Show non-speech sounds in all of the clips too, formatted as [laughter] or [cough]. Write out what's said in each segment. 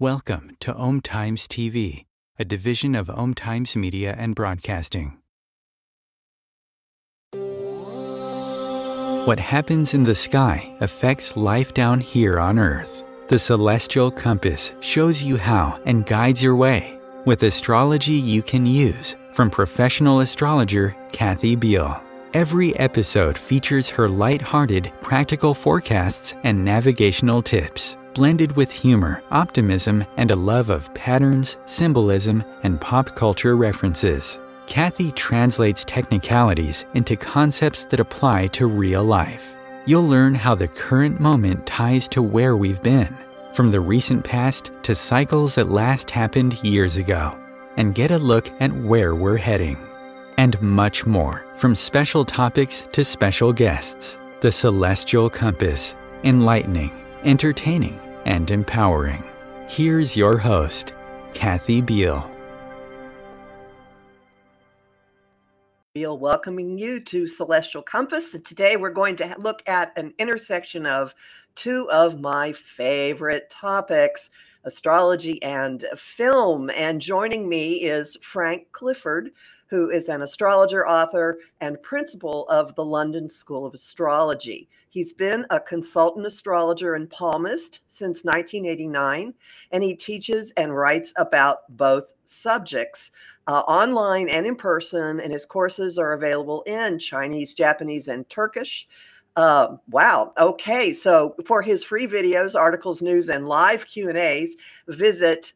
Welcome to Om Times TV, a division of Om Times Media and Broadcasting. What happens in the sky affects life down here on Earth. The Celestial Compass shows you how and guides your way with astrology you can use from professional astrologer Kathy Biehl. Every episode features her light-hearted, practical forecasts and navigational tips blended with humor, optimism, and a love of patterns, symbolism, and pop culture references. Kathy translates technicalities into concepts that apply to real life. You'll learn how the current moment ties to where we've been, from the recent past to cycles that last happened years ago, and get a look at where we're heading. And much more, from special topics to special guests. The Celestial Compass, enlightening entertaining, and empowering. Here's your host, Kathy Biehl. Biehl welcoming you to Celestial Compass. And today we're going to look at an intersection of two of my favorite topics astrology and film. And joining me is Frank Clifford, who is an astrologer, author, and principal of the London School of Astrology. He's been a consultant astrologer and palmist since 1989, and he teaches and writes about both subjects. Uh, online and in person, and his courses are available in Chinese, Japanese, and Turkish. Uh, wow. Okay. So for his free videos, articles, news, and live Q and A's, visit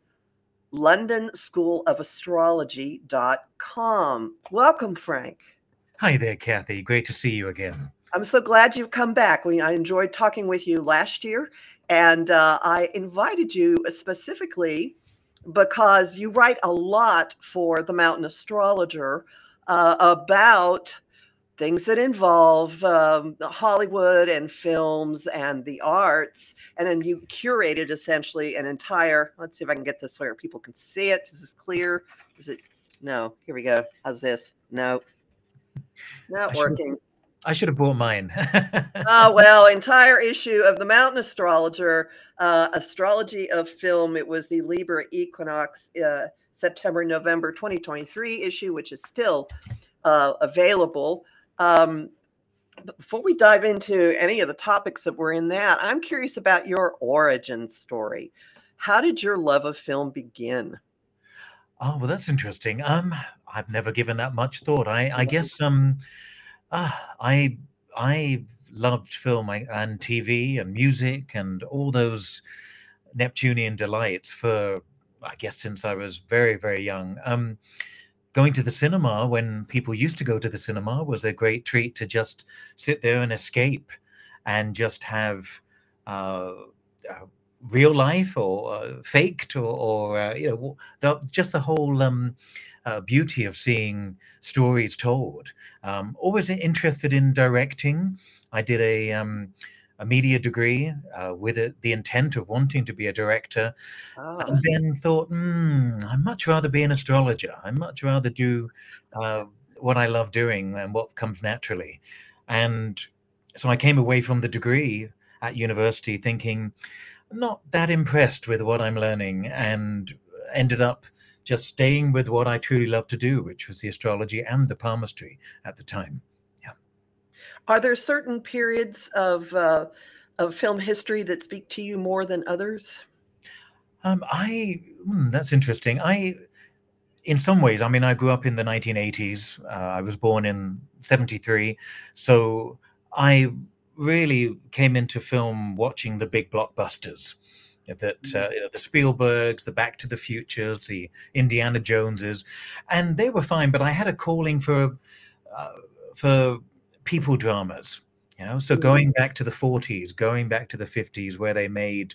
londonschoolofastrology.com. Welcome, Frank. Hi there, Kathy. Great to see you again. I'm so glad you've come back. We, I enjoyed talking with you last year, and uh, I invited you specifically because you write a lot for the Mountain Astrologer uh, about things that involve um, Hollywood and films and the arts. And then you curated essentially an entire, let's see if I can get this where people can see it. Is this clear? Is it? No. Here we go. How's this? No. Not I working. I should have brought mine. oh, [laughs] well, entire issue of the Mountain Astrologer, uh, Astrology of Film. It was the Libra Equinox uh, September, November 2023 issue, which is still uh, available. Um, before we dive into any of the topics that were in that, I'm curious about your origin story. How did your love of film begin? Oh, well, that's interesting. Um, I've never given that much thought. I, I guess um, uh, I I loved film and TV and music and all those Neptunian delights for I guess since I was very very young. Um, going to the cinema when people used to go to the cinema was a great treat to just sit there and escape and just have uh, uh, real life or uh, faked or, or uh, you know the, just the whole um, uh, beauty of seeing stories told um, always interested in directing i did a um, a media degree uh, with a, the intent of wanting to be a director, oh. and then thought, mm, I'd much rather be an astrologer. I'd much rather do uh, what I love doing and what comes naturally. And so I came away from the degree at university thinking, not that impressed with what I'm learning, and ended up just staying with what I truly love to do, which was the astrology and the palmistry at the time. Yeah. Are there certain periods of uh, of film history that speak to you more than others? Um, I hmm, that's interesting. I, in some ways, I mean, I grew up in the 1980s. Uh, I was born in '73, so I really came into film watching the big blockbusters that uh, you know, the Spielbergs, the Back to the Futures, the Indiana Joneses, and they were fine. But I had a calling for uh, for people dramas you know so going back to the 40s going back to the 50s where they made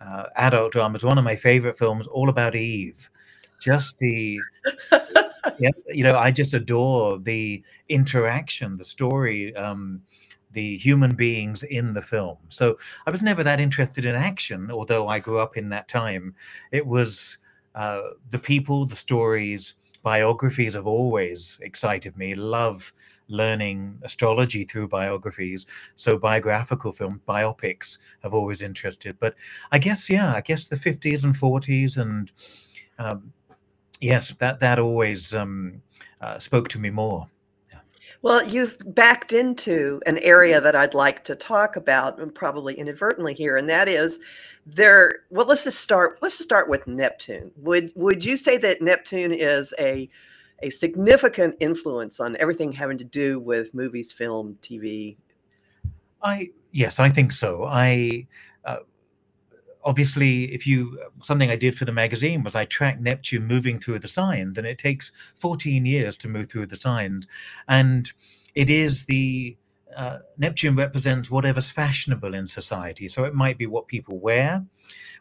uh, adult dramas one of my favorite films all about eve just the [laughs] yeah, you know i just adore the interaction the story um, the human beings in the film so i was never that interested in action although i grew up in that time it was uh, the people the stories biographies have always excited me love learning astrology through biographies. So biographical films, biopics have always interested. But I guess, yeah, I guess the 50s and 40s and um, yes, that, that always um, uh, spoke to me more. Well, you've backed into an area mm-hmm. that I'd like to talk about, and probably inadvertently here, and that is there. Well, let's just start. Let's just start with Neptune. Would would you say that Neptune is a a significant influence on everything having to do with movies, film, TV? I yes, I think so. I obviously, if you something I did for the magazine was I tracked Neptune moving through the signs, and it takes 14 years to move through the signs, and it is the uh, Neptune represents whatever's fashionable in society. So it might be what people wear.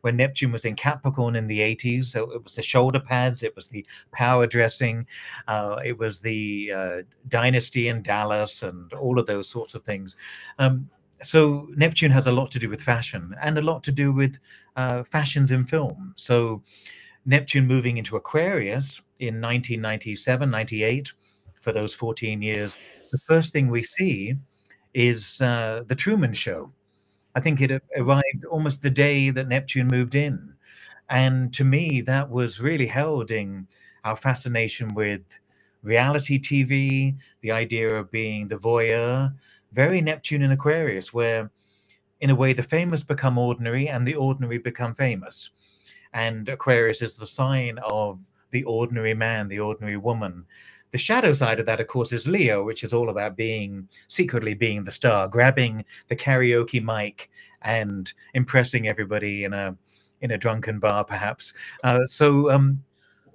When Neptune was in Capricorn in the 80s, so it was the shoulder pads, it was the power dressing, uh, it was the uh, dynasty in Dallas, and all of those sorts of things. Um, so Neptune has a lot to do with fashion and a lot to do with uh, fashions in film. So Neptune moving into Aquarius in 1997, 98, for those 14 years, the first thing we see is uh, the Truman Show. I think it arrived almost the day that Neptune moved in. And to me, that was really heralding our fascination with reality TV, the idea of being the voyeur, very Neptune in Aquarius, where in a way the famous become ordinary and the ordinary become famous. And Aquarius is the sign of the ordinary man, the ordinary woman. The shadow side of that, of course, is Leo, which is all about being secretly being the star, grabbing the karaoke mic and impressing everybody in a in a drunken bar, perhaps. Uh, so um,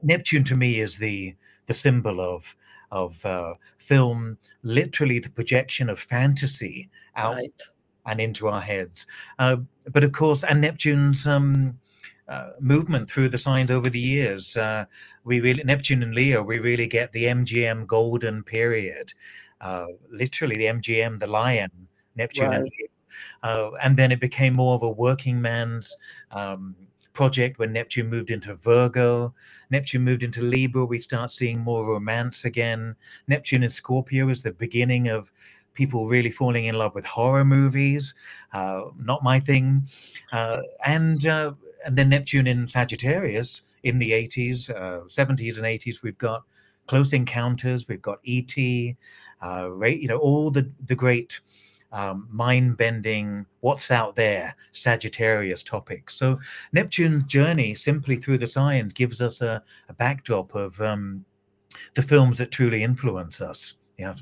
Neptune to me is the the symbol of of uh, film, literally the projection of fantasy out right. and into our heads. Uh, but of course, and Neptune's um, uh, movement through the signs over the years, uh, we really Neptune and Leo, we really get the MGM golden period. Uh, literally, the MGM, the lion, Neptune right. and Leo. Uh, and then it became more of a working man's um, project when Neptune moved into Virgo. Neptune moved into Libra. We start seeing more romance again. Neptune in Scorpio is the beginning of people really falling in love with horror movies. Uh, not my thing. Uh, and uh, and then Neptune in Sagittarius in the 80s, 70s, uh, and 80s. We've got Close Encounters. We've got ET. Uh, you know all the the great um, mind bending, what's out there, Sagittarius topics. So Neptune's journey simply through the signs gives us a, a backdrop of um, the films that truly influence us. Yeah.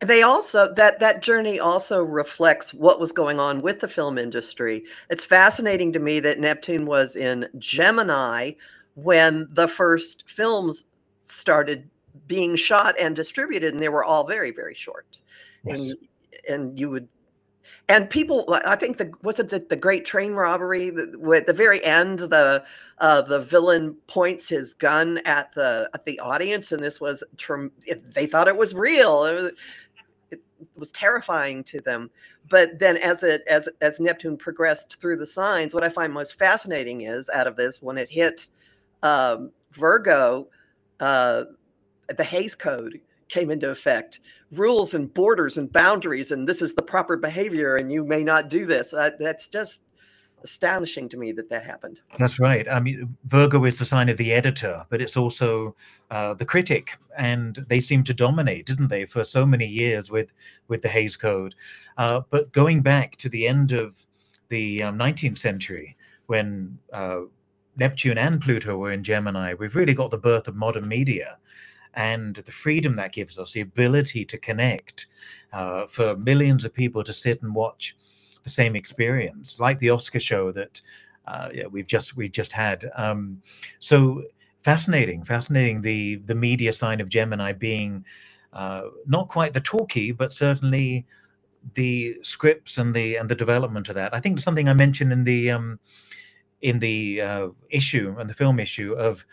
They also that that journey also reflects what was going on with the film industry. It's fascinating to me that Neptune was in Gemini when the first films started being shot and distributed, and they were all very very short. Yes. And and you would and people i think the was it the, the great train robbery the, at the very end the uh, the villain points his gun at the at the audience and this was they thought it was real. It was, it was terrifying to them. But then as it as as neptune progressed through the signs what i find most fascinating is out of this when it hit um, virgo uh, the Hays Code came into effect. Rules and borders and boundaries and this is the proper behavior and you may not do this. That's just astonishing to me that that happened. That's right. I mean virgo is the sign of the editor but it's also uh, the critic and they seem to dominate didn't they for so many years with with the Hays code. Uh, but going back to the end of the um, 19th century when uh, neptune and pluto were in gemini we've really got the birth of modern media and the freedom that gives us, the ability to connect uh, for millions of people to sit and watch the same experience, like the Oscar show that uh, yeah, we've just we just had. Um, so fascinating, fascinating. The the media sign of Gemini being uh, not quite the talkie, but certainly the scripts and the and the development of that. I think something I mentioned in the um, in the uh, issue and the film issue of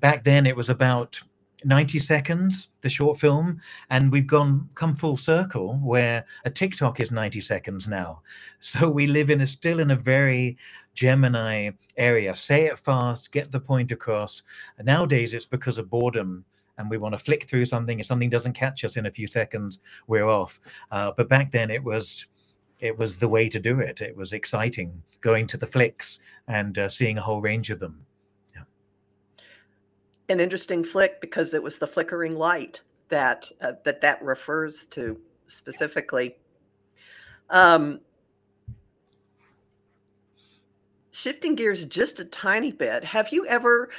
back then it was about 90 seconds the short film and we've gone come full circle where a tiktok is 90 seconds now [laughs] so we live in a still in a very gemini area say it fast get the point across nowadays it's because of boredom and we want to flick through something. If something doesn't catch us in a few seconds, we're off. Uh, but back then, it was it was the way to do it. It was exciting going to the flicks and uh, seeing a whole range of them. An interesting flick because it was the flickering light that uh, that that refers to specifically. Um, shifting gears just a tiny bit, have you ever,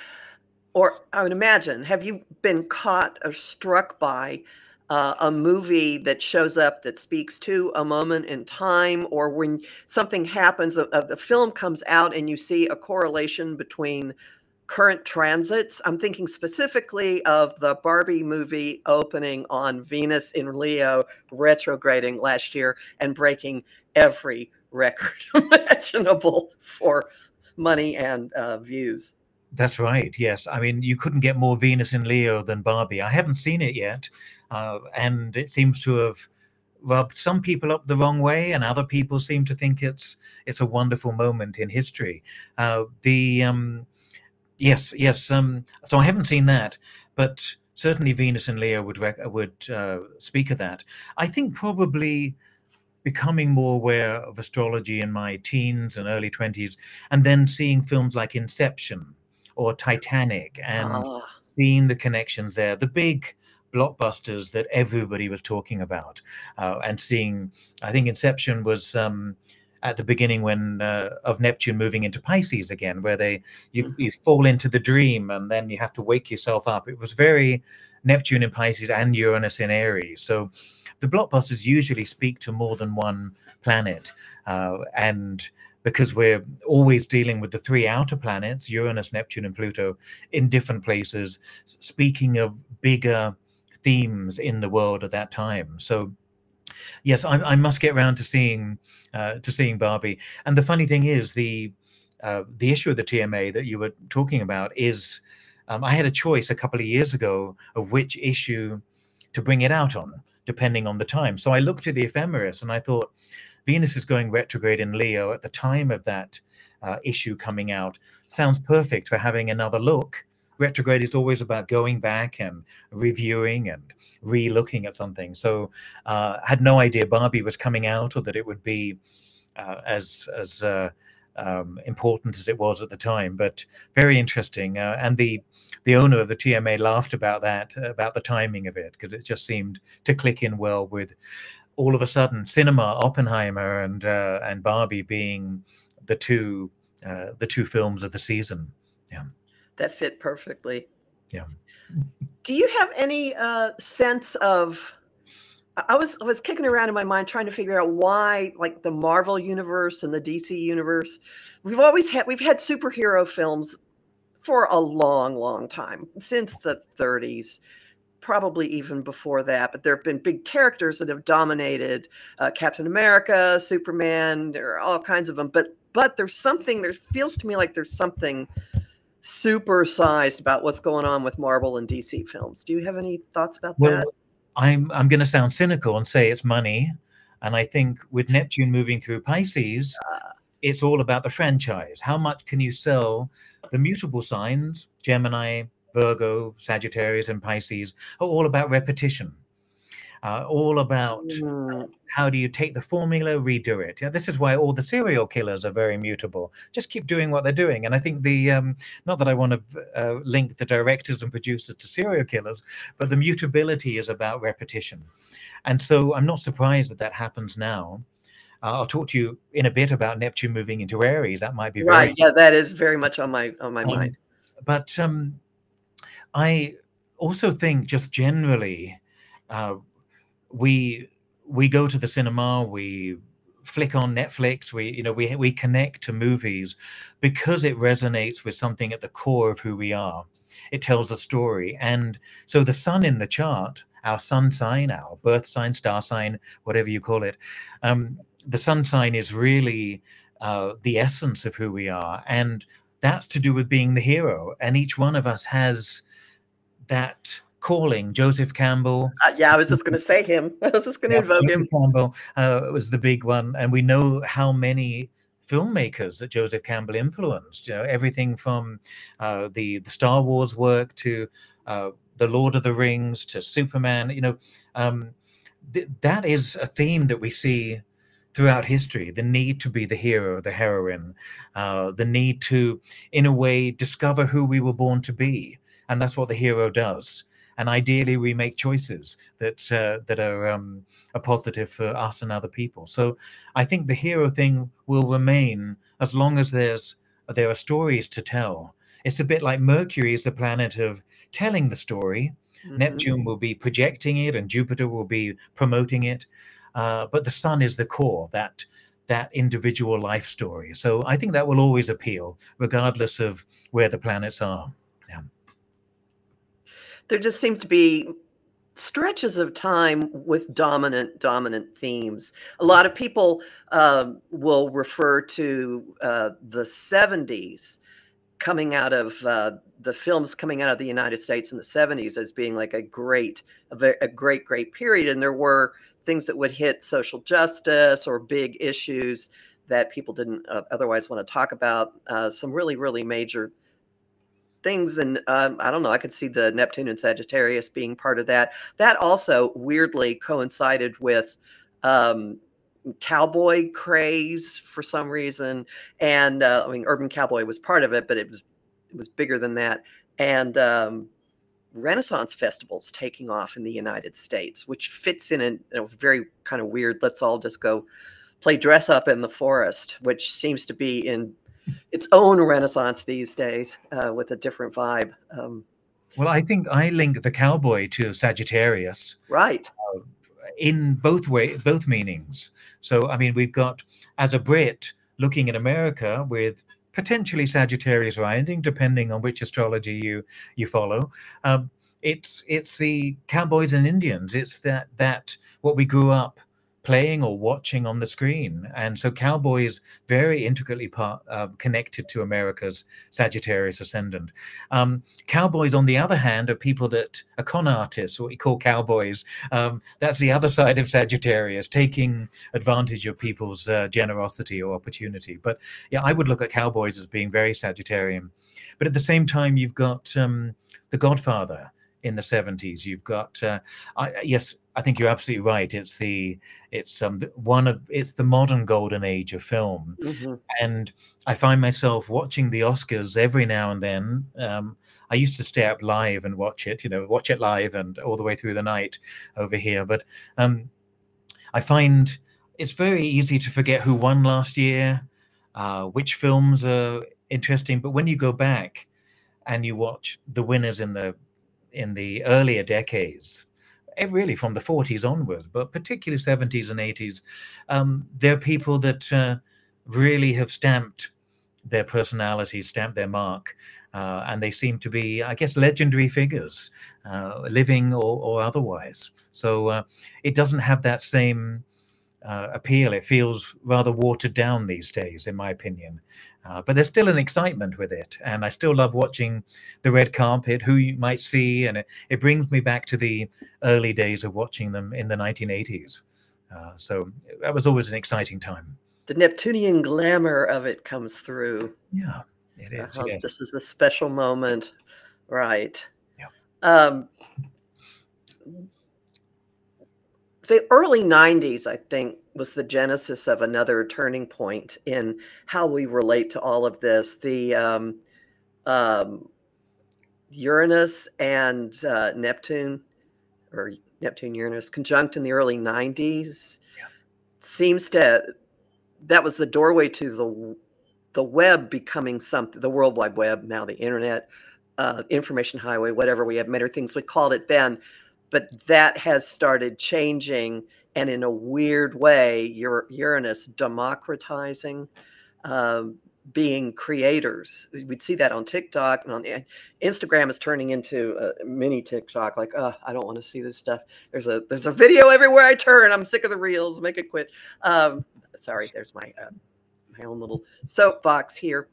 or I would imagine, have you been caught or struck by uh, a movie that shows up that speaks to a moment in time, or when something happens, of, of the film comes out and you see a correlation between current transits. I'm thinking specifically of the Barbie movie opening on Venus in Leo, retrograding last year and breaking every record [laughs] imaginable for money and uh, views. That's right. Yes. I mean, you couldn't get more Venus in Leo than Barbie. I haven't seen it yet. Uh, and it seems to have rubbed some people up the wrong way, and other people seem to think it's it's a wonderful moment in history. Uh, the um, yes, yes. Um, so I haven't seen that, but certainly Venus and Leo would would uh, speak of that. I think probably becoming more aware of astrology in my teens and early 20s and then seeing films like inception or titanic and oh. seeing the connections there the big blockbusters that everybody was talking about uh, and seeing i think inception was um, at the beginning when uh, of neptune moving into pisces again where they you, mm-hmm. you fall into the dream and then you have to wake yourself up. It was very neptune in pisces and uranus in aries. So the blockbusters usually speak to more than one planet uh, and because we're always dealing with the three outer planets uranus neptune and pluto in different places speaking of bigger themes in the world at that time. So yes i, I must get round to seeing uh, to seeing barbie and the funny thing is the uh, the issue of the tma that you were talking about is um, i had a choice a couple of years ago of which issue to bring it out on depending on the time. So I looked at the ephemeris and I thought, Venus is going retrograde in Leo at the time of that uh, issue coming out. Sounds perfect for having another look. Retrograde is always about going back and reviewing and re-looking at something. So uh, had no idea Barbie was coming out or that it would be uh, as as uh, um, important as it was at the time, but very interesting. Uh, and the the owner of the TMA laughed about that, about the timing of it, because it just seemed to click in well with all of a sudden cinema, Oppenheimer, and uh, and Barbie being the two uh, the two films of the season. Yeah, that fit perfectly. Yeah. Do you have any uh, sense of I was I was kicking around in my mind trying to figure out why like the Marvel universe and the DC universe we've always had we've had superhero films for a long long time since the 30s probably even before that but there have been big characters that have dominated uh, Captain America Superman there are all kinds of them but but there's something there feels to me like there's something supersized about what's going on with Marvel and DC films do you have any thoughts about well, that I'm I'm going to sound cynical and say it's money, and I think with Neptune moving through Pisces, uh, it's all about the franchise. How much can you sell? The mutable signs, Gemini, Virgo, Sagittarius, and Pisces, are all about repetition uh, all about mm. how do you take the formula, redo it. Yeah, this is why all the serial killers are very mutable. Just keep doing what they're doing. And I think the um, not that I want to uh, link the directors and producers to serial killers, but the mutability is about repetition. And so I'm not surprised that that happens now. Uh, I'll talk to you in a bit about Neptune moving into Aries. That might be very, right. Yeah, that is very much on my on my um, mind. But um, I also think just generally, uh, we we go to the cinema, we flick on Netflix, we you know we we connect to movies because it resonates with something at the core of who we are. It tells a story, and so the sun in the chart, our sun sign, our birth sign, star sign, whatever you call it, um, the sun sign is really uh, the essence of who we are, and that's to do with being the hero. And each one of us has that calling Joseph Campbell. Uh, yeah, I was just going to say him. [laughs] I was just going to yeah, invoke Joseph him. Campbell uh, was the big one, and we know how many filmmakers that Joseph Campbell influenced. You know, everything from uh, the the Star Wars work to uh, the Lord of the Rings to Superman. You know, um, th- that is a theme that we see throughout history the need to be the hero, the heroine, uh, the need to, in a way, discover who we were born to be. And that's what the hero does. And ideally, we make choices that uh, that are um, a positive for us and other people. So I think the hero thing will remain as long as there's there are stories to tell. It's a bit like Mercury is the planet of telling the story. Mm-hmm. Neptune will be projecting it, and Jupiter will be promoting it. Uh, but the sun is the core, that that individual life story. So I think that will always appeal, regardless of where the planets are. There just seem to be stretches of time with dominant dominant themes. A lot of people um, will refer to uh, the 70s coming out of uh, the films coming out of the United States in the 70s as being like a great, a, very, a great, great period. And there were things that would hit social justice or big issues that people didn't uh, otherwise want to talk about. Uh, some really, really major things. And um, I don't know, I could see the Neptune and Sagittarius being part of that. That also weirdly coincided with um, cowboy craze for some reason. And uh, I mean, Urban Cowboy was part of it, but it was it was bigger than that. And um, Renaissance festivals taking off in the United States, which fits in a, a, very kind of weird, let's all just go play dress up in the forest, which seems to be in its own renaissance these days uh, with a different vibe. Um, well, I think I link the cowboy to Sagittarius. Right. Uh, in both way, both meanings. So, I mean, we've got as a Brit looking at America with potentially Sagittarius rising, depending on which astrology you you follow. Um, it's it's the cowboys and Indians. It's that that what we grew up playing or watching on the screen. And so Cowboy is very intricately part, uh, connected to America's Sagittarius ascendant. Um, cowboys, on the other hand, are people that are con artists, what we call cowboys. Um, that's the other side of Sagittarius, taking advantage of people's uh, generosity or opportunity. But yeah, I would look at cowboys as being very Sagittarian. But at the same time, you've got um, The Godfather in the 70s. You've got, uh, I, yes, I think you're absolutely right. It's the it's um one of it's the modern golden age of film, mm-hmm. and I find myself watching the Oscars every now and then. Um, I used to stay up live and watch it, you know, watch it live and all the way through the night over here. But um, I find it's very easy to forget who won last year, uh, which films are interesting. But when you go back and you watch the winners in the in the earlier decades Eh, really from the 40s onwards, but particularly 70s and 80s, um, they're people that uh, really have stamped their personality, stamped their mark. Uh, and they seem to be, I guess, legendary figures, uh, living or, or, otherwise. So uh, it doesn't have that same uh, appeal. It feels rather watered down these days, in my opinion. Uh, but there's still an excitement with it, and I still love watching the red carpet, who you might see, and it, it brings me back to the early days of watching them in the 1980s. Uh, so that was always an exciting time. The Neptunian glamour of it comes through. Yeah, it is. Uh, yes. This is a special moment, right? Yeah. Um, the early 90s, I think, was the genesis of another turning point in how we relate to all of this. The um, um, Uranus and uh, Neptune, or Neptune Uranus, conjunct in the early 90s, yeah. seems to that was the doorway to the the web becoming something, the World Wide Web, now the internet, uh, information highway, whatever we have, many things we called it then but that has started changing and in a weird way uranus democratizing um, being creators. We'd see that on tiktok and on instagram is turning into a mini tiktok like oh i don't want to see this stuff. There's a there's a video everywhere i turn. I'm sick of the reels. Make it quit. Um, sorry there's my uh, my own little soapbox here.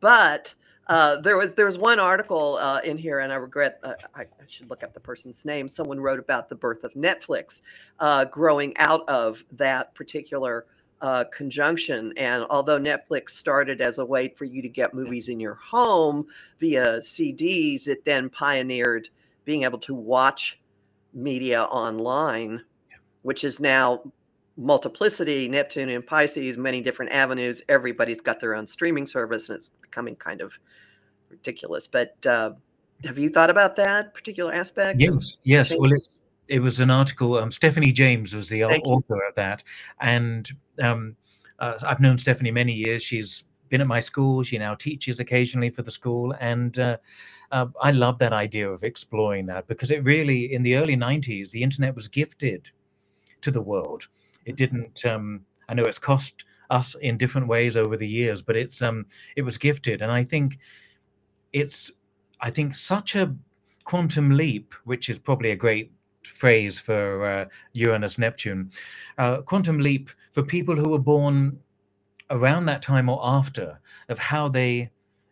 But uh, there was there was one article uh, in here, and I regret uh, I, I, should look up the person's name. Someone wrote about the birth of Netflix, uh, growing out of that particular uh, conjunction. And although Netflix started as a way for you to get movies in your home via CDs, it then pioneered being able to watch media online, which is now multiplicity, Neptune and Pisces, many different avenues. Everybody's got their own streaming service, and it's becoming kind of ridiculous. But uh, have you thought about that particular aspect? Yes, yes. Well, it, it was an article. Um, Stephanie James was the Thank author you. of that, and um, uh, I've known Stephanie many years. She's been at my school. She now teaches occasionally for the school, and uh, uh, I love that idea of exploring that because it really, in the early '90s, the internet was gifted to the world. It didn't. Um, I know it's cost us in different ways over the years, but it's um, it was gifted, and I think it's, I think, such a quantum leap, which is probably a great phrase for uh, Uranus Neptune, uh, quantum leap for people who were born around that time or after of how they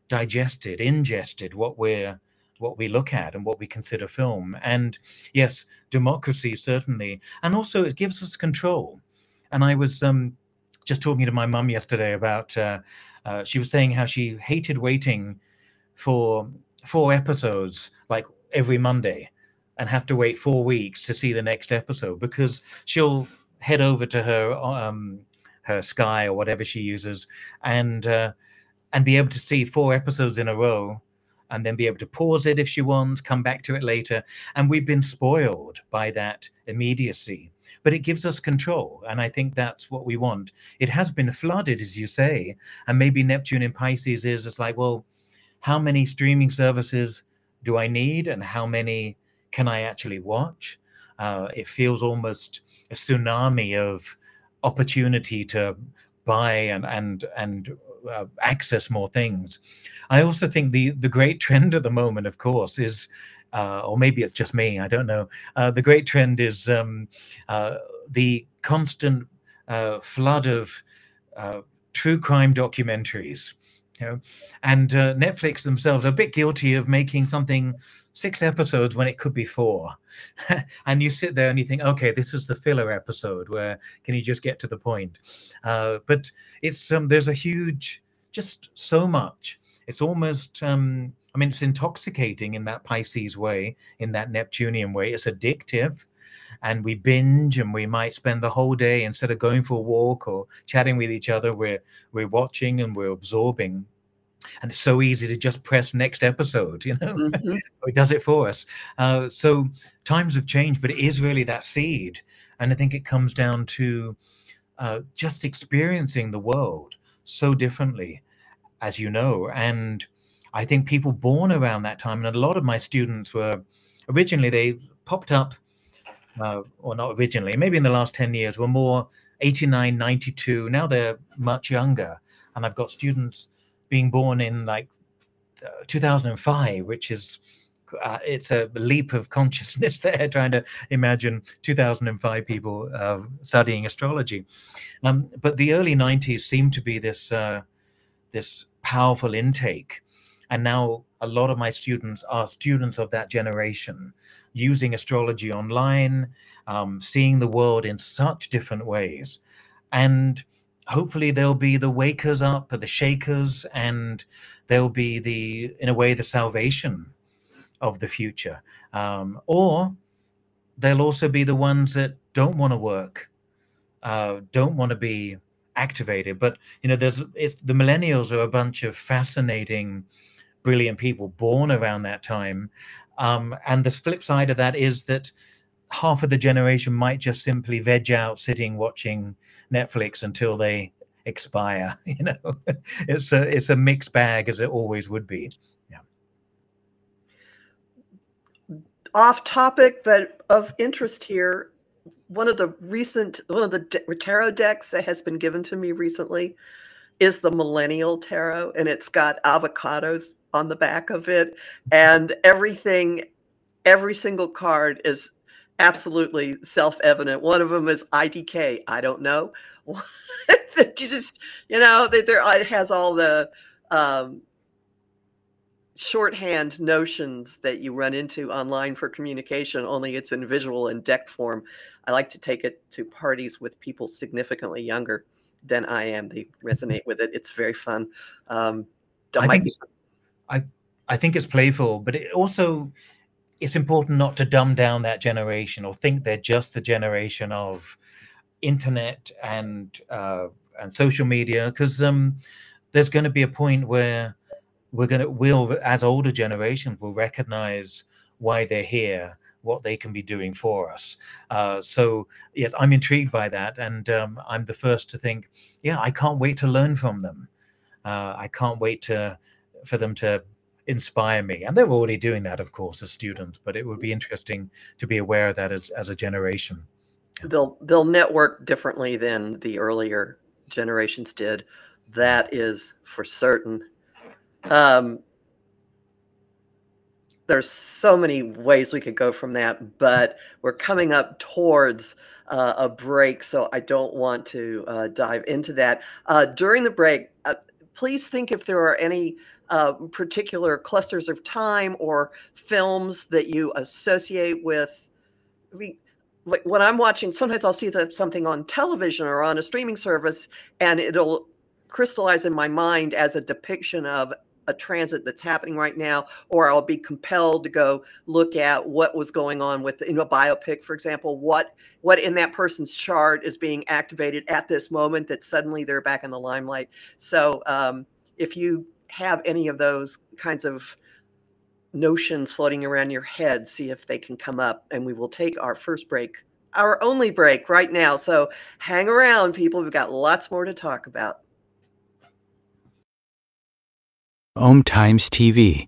digested, ingested what we're what we look at and what we consider film. And yes, democracy certainly, and also it gives us control. And I was um, just talking to my mum yesterday about. Uh, uh, she was saying how she hated waiting for four episodes like every Monday and have to wait four weeks to see the next episode because she'll head over to her um, her Sky or whatever she uses and uh, and be able to see four episodes in a row and then be able to pause it if she wants, come back to it later. And we've been spoiled by that immediacy, but it gives us control. And I think that's what we want. It has been flooded, as you say, and maybe Neptune in Pisces is it's like, well, how many streaming services do I need and how many can I actually watch? Uh, it feels almost a tsunami of opportunity to buy and and and uh, access more things. I also think the the great [laughs] trend at the moment, of course, is uh, or maybe it's just me, I don't know. Uh, the great trend is um, uh, the constant uh, flood of uh, true crime documentaries you know and uh, netflix themselves are a bit guilty of making something six episodes when it could be four. [laughs] And you sit there and you think okay this is the filler episode where can you just get to the point? But it's um, there's a huge just so much. It's almost um, i mean it's intoxicating in that pisces way in that neptunian way. It's addictive and we binge and we might spend the whole day instead of going for a walk or chatting with each other we're we're watching and we're absorbing. And it's so easy to just press next episode [laughs] you know? Mm-hmm. [laughs] it does it for us. Uh, so times have changed but it is really that seed. And i think it comes down to uh, just experiencing the world so differently as you know. And i think people born around that time and a lot of my students were originally they popped up uh, or not originally, maybe in the last 10 years, were more 89, 92. Now they're much younger. And I've got students being born in like uh, 2005, which is uh, it's a leap of consciousness [laughs] there trying to imagine 2005 people uh, studying astrology um, but the early 90s seemed to be this uh, this powerful intake and now a lot of my students are students of that generation using astrology online, um, seeing the world in such different ways. And hopefully they'll be the wakers up, the shakers, and they'll be the, in a way, the salvation of the future. Um, or they'll also be the ones that don't want to work, uh, don't want to be activated. But you know, there's it's the millennials are a bunch of fascinating, brilliant people born around that time um, and the flip side of that is that half of the generation might just simply veg out sitting watching Netflix until they expire. [laughs] You know, it's a it's a mixed bag as it always would be. Yeah. Off topic, but of interest here. One of the recent one of the tarot decks that has been given to me recently is the Millennial Tarot, and it's got avocados on the back of it, and everything, every single card is absolutely self-evident. One of them is IDK. I don't know. [laughs] just you know, there it has all the um, shorthand notions that you run into online for communication. Only it's in visual and deck form. I like to take it to parties with people significantly younger than I am. They resonate with it. It's very fun. Um, I think, I, I think it's playful, but it also it's important not to dumb down that generation or think they're just the generation of internet and uh, and social media because um, there's going to be a point where we're going to will as older generations will recognize why they're here what they can be doing for us. Uh, so yes i'm intrigued by that and um, i'm the first to think yeah i can't wait to learn from them. Uh, i can't wait to for them to inspire me. And they're already doing that of course as students but it would be interesting to be aware of that as, as a generation. They'll they'll network differently than the earlier generations did. That is for certain. Um, there's so many ways we could go from that but we're coming up towards uh, a break so i don't want to uh, dive into that. Uh, during the break uh, please think if there are any uh, particular clusters of time or films that you associate with. I mean, like when I'm watching, sometimes I'll see something on television or on a streaming service, and it'll crystallize in my mind as a depiction of a transit that's happening right now, or I'll be compelled to go look at what was going on with in a biopic, for example, what what in that person's chart is being activated at this moment that suddenly they're back in the limelight. So um, if you have any of those kinds of notions floating around your head, see if they can come up. And we will take our first break, our only break right now. So hang around, people. We've got lots more to talk about. Om Times TV.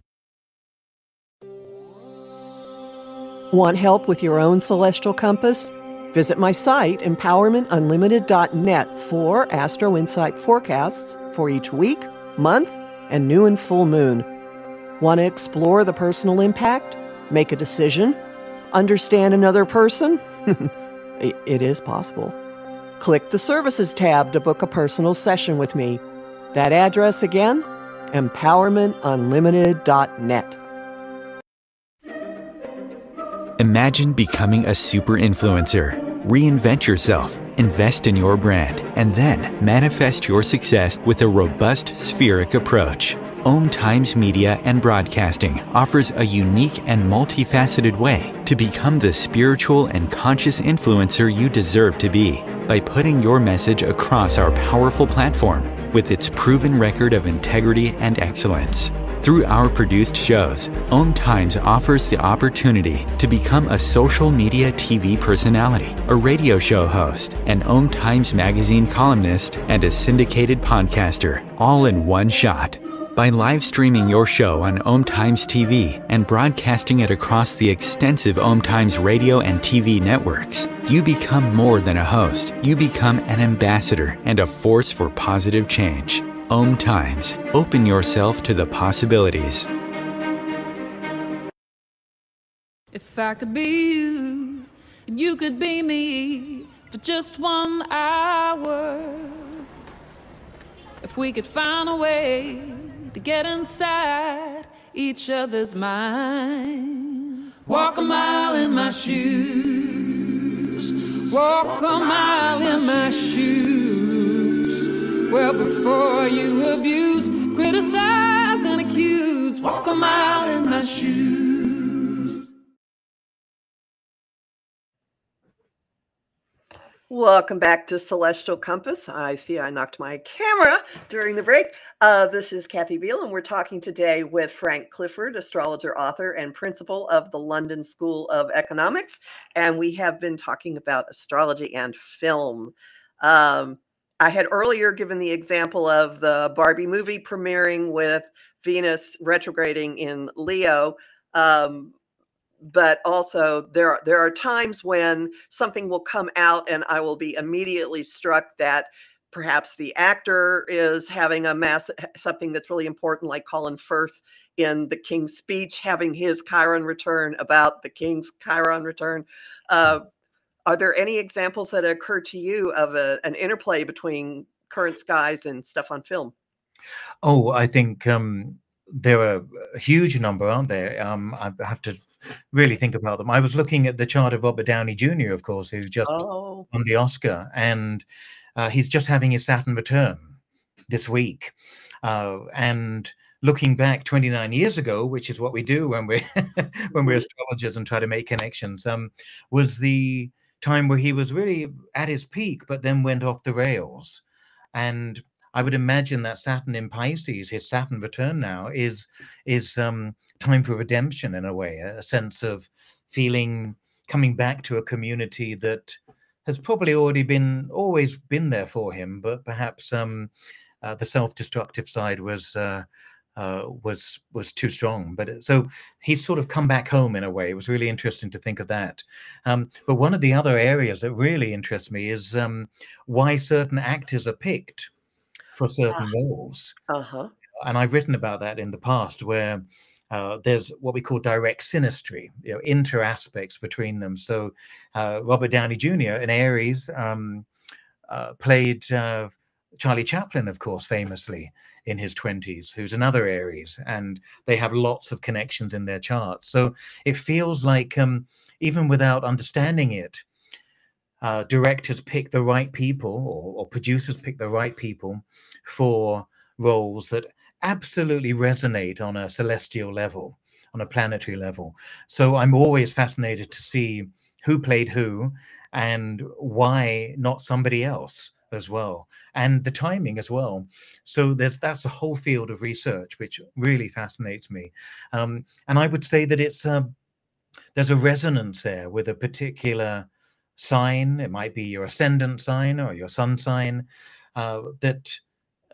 Want help with your own celestial compass? Visit my site, empowermentunlimited.net, for Astro Insight forecasts for each week, month, and new and full moon. Want to explore the personal impact? Make a decision? Understand another person? [laughs] it is possible. Click the Services tab to book a personal session with me. That address again? empowermentunlimited.net. Imagine becoming a super influencer. Reinvent yourself invest in your brand, and then manifest your success with a robust spheric approach. Om Times Media and Broadcasting offers a unique and multifaceted way to become the spiritual and conscious influencer you deserve to be by putting your message across our powerful platform with its proven record of integrity and excellence. Through our produced shows, Om Times offers the opportunity to become a social media TV personality, a radio show host, an Om Times magazine columnist, and a syndicated podcaster, all in one shot. By live streaming your show on Om Times TV and broadcasting it across the extensive Om Times radio and TV networks, you become more than a host. You become an ambassador and a force for positive change. Om Times. Open yourself to the possibilities. If I could be you, and you could be me for just one hour. If we could find a way to get inside each other's minds. Walk a mile in my shoes. Walk a mile in my shoes. Well, before you abuse, criticize, and accuse, walk a mile in my shoes. Welcome back to Celestial Compass. I see I knocked my camera during the break. Uh, this is Kathy Biehl, and we're talking today with Frank Clifford, astrologer, author, and principal of the London School of Economics. And we have been talking about astrology and film. Um, I had earlier given the example of the Barbie movie premiering with Venus retrograding in Leo. Um, but also there are, there are times when something will come out and I will be immediately struck that perhaps the actor is having a mass something that's really important like Colin Firth in the King's speech having his Chiron return about the King's Chiron return. Uh, are there any examples that occur to you of a, an interplay between current skies and stuff on film? Oh, I think um, there are a huge number, aren't there? Um, I have to really think about them. I was looking at the chart of Robert Downey Jr., of course, who just oh. won the Oscar, and uh, he's just having his Saturn return this week. Uh, and looking back 29 years ago, which is what we do when we're [laughs] when we're mm-hmm. astrologers and try to make connections, um, was the time where he was really at his peak, but then went off the rails. And I would imagine that Saturn in Pisces, his Saturn return now, is is um, time for redemption in a way, a sense of feeling coming back to a community that has probably already been always been there for him, but perhaps um, uh, the self-destructive side was uh, uh, was was too strong. But uh, so he's sort of come back home in a way. It was really interesting to think of that. Um, but one of the other areas that really interests me is um, why certain actors are picked for certain roles. Uh-huh. And I've written about that in the past, where uh, there's what we call direct synastry, you know, inter aspects between them. So uh, Robert Downey Jr. in Aries um, uh, played uh, Charlie Chaplin, of course, famously in his 20s, who's another Aries, and they have lots of connections in their charts. So it feels like, um, even without understanding it, uh, directors pick the right people or, or producers pick the right people for roles that absolutely resonate on a celestial level, on a planetary level. So I'm always fascinated to see who played who and why not somebody else as well and the timing as well. So there's that's a whole field of research which really fascinates me. Um, and i would say that it's a there's a resonance there with a particular sign. It might be your ascendant sign or your sun sign uh, that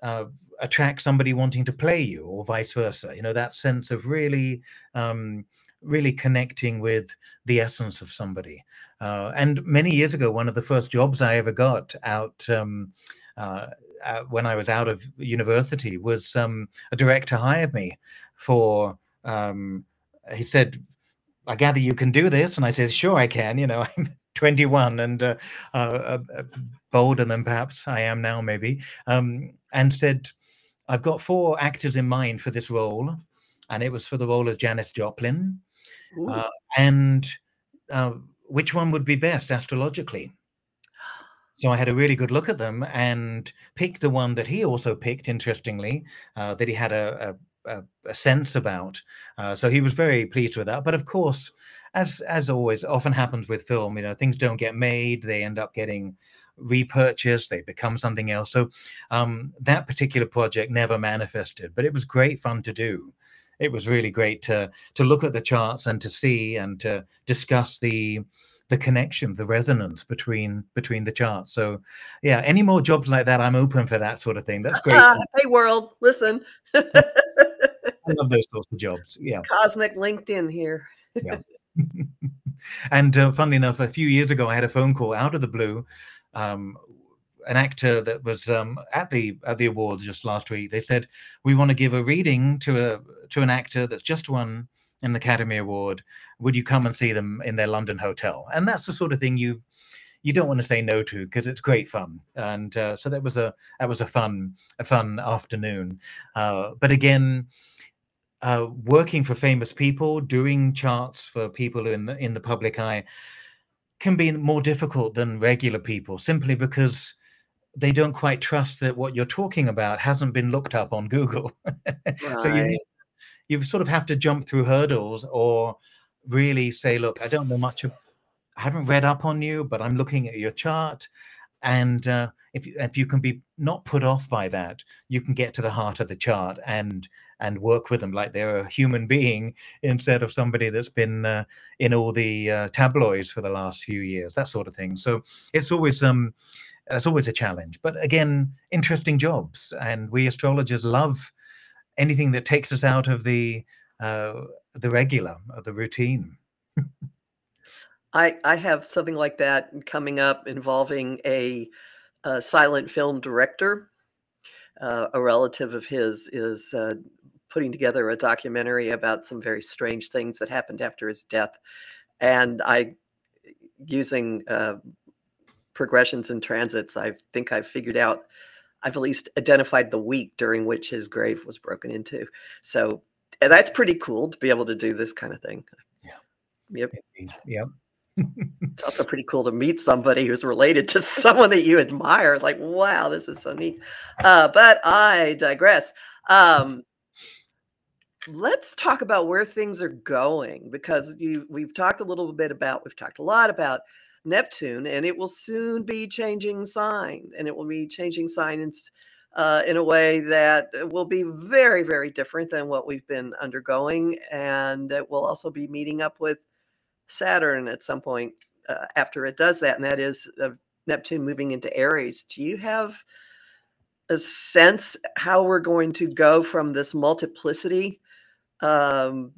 uh, attract somebody wanting to play you or vice versa. You know that sense of really um, really connecting with the essence of somebody uh, and many years ago one of the first jobs i ever got out um, uh, uh, when i was out of university was um, a director hired me for um, he said i gather you can do this. And i said sure i can you know [laughs] i'm 21 and uh, uh, uh, bolder than perhaps i am now maybe. Um, and said I've got four actors in mind for this role, and it was for the role of Janis Joplin. Uh, and uh, which one would be best astrologically? So I had a really good look at them and picked the one that he also picked, interestingly, uh, that he had a, a, a sense about. Uh, so he was very pleased with that. But of course, as as always often happens with film, you know, things don't get made; they end up getting repurchased, they become something else. So um, that particular project never manifested, but it was great fun to do. It was really great to to look at the charts and to see and to discuss the the connections, the resonance between between the charts. So, yeah, any more jobs like that, I'm open for that sort of thing. That's great. Uh, [laughs] hey, world, listen. [laughs] I love those sorts of jobs. Yeah, cosmic LinkedIn here. yeah. [laughs] and uh, funnily enough, a few years ago, I had a phone call out of the blue um, an actor that was um, at the at the awards just last week. They said we want to give a reading to a to an actor that's just won an Academy Award. Would you come and see them in their London hotel? And that's the sort of thing you you don't want to say no to because it's great fun. And uh, so that was a that was a fun a fun afternoon. Uh, but again. Uh, working for famous people, doing charts for people in the in the public eye, can be more difficult than regular people simply because they don't quite trust that what you're talking about hasn't been looked up on Google. Right. [laughs] so you, you sort of have to jump through hurdles or really say, look, I don't know much of, I haven't read up on you, but I'm looking at your chart. And uh, if, if you can be not put off by that, you can get to the heart of the chart and and work with them like they're a human being instead of somebody that's been uh, in all the uh, tabloids for the last few years, that sort of thing. So it's always um, it's always a challenge. But again, interesting jobs, and we astrologers love anything that takes us out of the uh, the regular, of the routine. I I have something like that coming up involving a, a silent film director. Uh, a relative of his is uh, putting together a documentary about some very strange things that happened after his death. And I, using uh, progressions and transits, I think I've figured out, I've at least identified the week during which his grave was broken into. So that's pretty cool to be able to do this kind of thing. Yeah. Yep. Indeed. Yep. it's also [laughs] pretty cool to meet somebody who's related to [laughs] someone that you admire. Like, wow, this is so neat. Uh, but I digress. Um, let's talk about where things are going because you we've talked a little bit about we've talked a lot about Neptune and it will soon be changing sign and it will be changing signs uh, in a way that will be very very different than what we've been undergoing and it will also be meeting up with Saturn at some point uh, after it does that and that is uh, Neptune moving into Aries. Do you have a sense how we're going to go from this multiplicity um,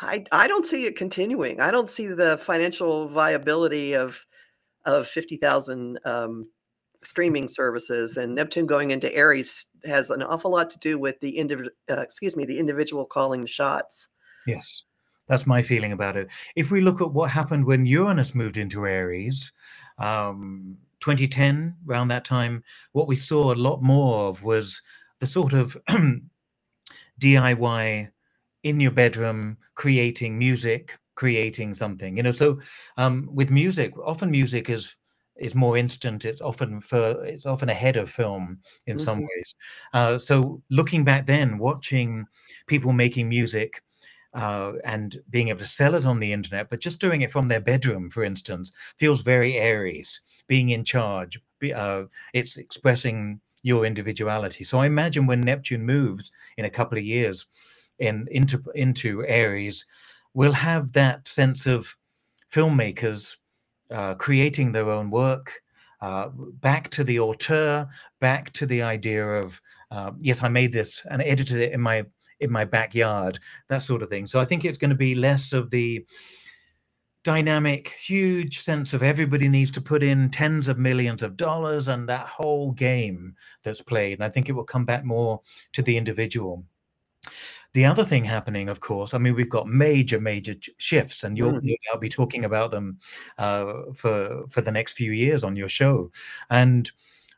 I I don't see it continuing. I don't see the financial viability of of fifty thousand um, streaming services and Neptune going into Aries has an awful lot to do with the individual. Uh, excuse me, the individual calling the shots. Yes, that's my feeling about it. If we look at what happened when Uranus moved into Aries. Um, 2010, around that time, what we saw a lot more of was the sort of [clears throat] DIY in your bedroom, creating music, creating something. You know, so um, with music, often music is is more instant. It's often for it's often ahead of film in mm-hmm. some ways. Uh, so looking back then, watching people making music. Uh, and being able to sell it on the internet, but just doing it from their bedroom, for instance, feels very Aries, being in charge. Uh, it's expressing your individuality. So I imagine when Neptune moves in a couple of years in into into Aries, we'll have that sense of filmmakers uh, creating their own work, uh, back to the auteur, back to the idea of uh, yes, I made this and edited it in my in my backyard, that sort of thing. So I think it's going to be less of the dynamic, huge sense of everybody needs to put in tens of millions of dollars and that whole game that's played. And I think it will come back more to the individual. The other thing happening, of course, I mean, we've got major, major shifts, and you'll, mm. be talking about them uh, for for the next few years on your show. And